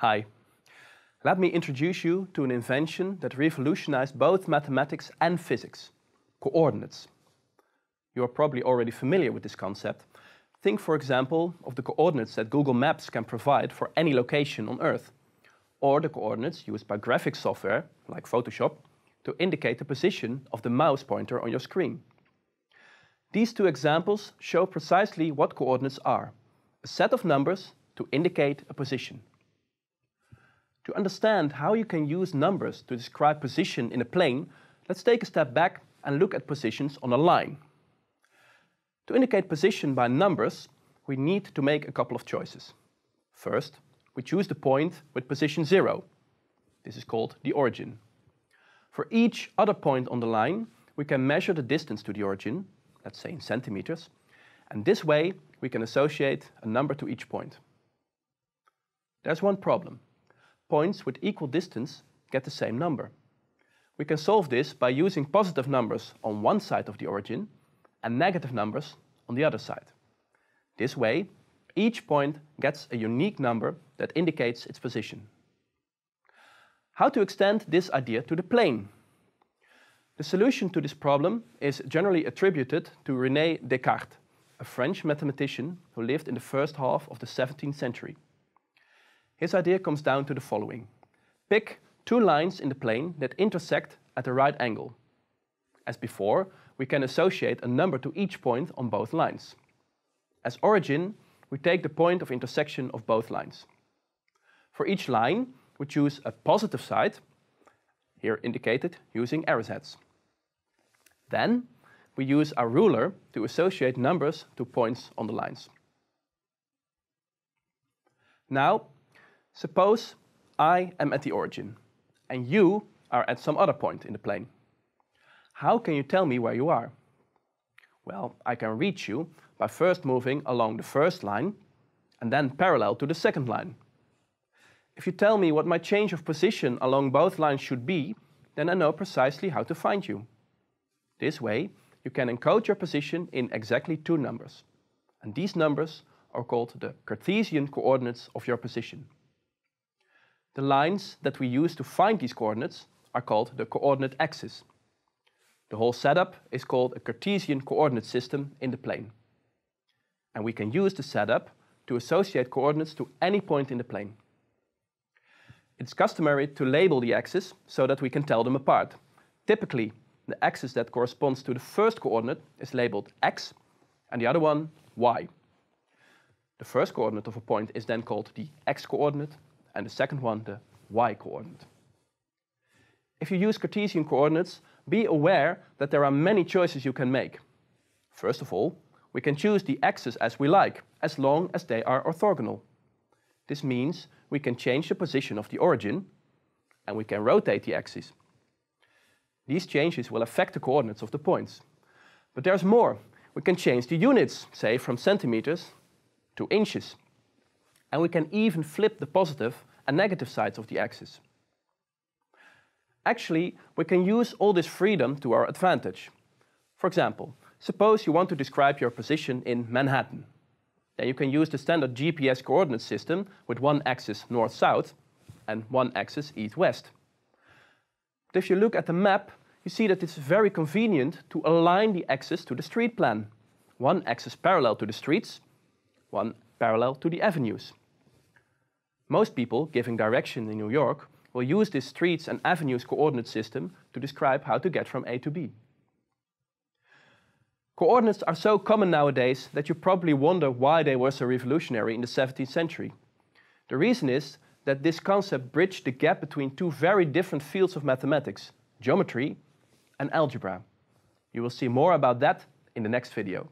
Hi. Let me introduce you to an invention that revolutionized both mathematics and physics, coordinates. You are probably already familiar with this concept. Think, for example, of the coordinates that Google Maps can provide for any location on Earth, or the coordinates used by graphics software, like Photoshop, to indicate the position of the mouse pointer on your screen. These two examples show precisely what coordinates are, a set of numbers to indicate a position. To understand how you can use numbers to describe position in a plane, let's take a step back and look at positions on a line. To indicate position by numbers, we need to make a couple of choices. First, we choose the point with position 0. This is called the origin. For each other point on the line, we can measure the distance to the origin, let's say in centimeters, and this way we can associate a number to each point. There's one problem points with equal distance get the same number. We can solve this by using positive numbers on one side of the origin and negative numbers on the other side. This way, each point gets a unique number that indicates its position. How to extend this idea to the plane? The solution to this problem is generally attributed to René Descartes, a French mathematician who lived in the first half of the 17th century. His idea comes down to the following. Pick two lines in the plane that intersect at a right angle. As before, we can associate a number to each point on both lines. As origin, we take the point of intersection of both lines. For each line, we choose a positive side, here indicated using arrows heads. Then, we use our ruler to associate numbers to points on the lines. Now, Suppose I am at the origin and you are at some other point in the plane. How can you tell me where you are? Well, I can reach you by first moving along the first line and then parallel to the second line. If you tell me what my change of position along both lines should be, then I know precisely how to find you. This way, you can encode your position in exactly two numbers. And these numbers are called the Cartesian coordinates of your position. The lines that we use to find these coordinates are called the coordinate axes. The whole setup is called a Cartesian coordinate system in the plane. And we can use the setup to associate coordinates to any point in the plane. It's customary to label the axes so that we can tell them apart. Typically, the axis that corresponds to the first coordinate is labeled x and the other one y. The first coordinate of a point is then called the x-coordinate and the second one the y-coordinate. If you use Cartesian coordinates, be aware that there are many choices you can make. First of all, we can choose the axes as we like, as long as they are orthogonal. This means we can change the position of the origin, and we can rotate the axes. These changes will affect the coordinates of the points. But there's more. We can change the units, say from centimeters to inches. And we can even flip the positive and negative sides of the axis. Actually, we can use all this freedom to our advantage. For example, suppose you want to describe your position in Manhattan. Then you can use the standard GPS coordinate system with one axis north-south and one axis east-west. But if you look at the map, you see that it's very convenient to align the axes to the street plan. One axis parallel to the streets, one parallel to the avenues. Most people giving direction in New York will use this streets and avenues coordinate system to describe how to get from A to B. Coordinates are so common nowadays that you probably wonder why they were so revolutionary in the 17th century. The reason is that this concept bridged the gap between two very different fields of mathematics, geometry and algebra. You will see more about that in the next video.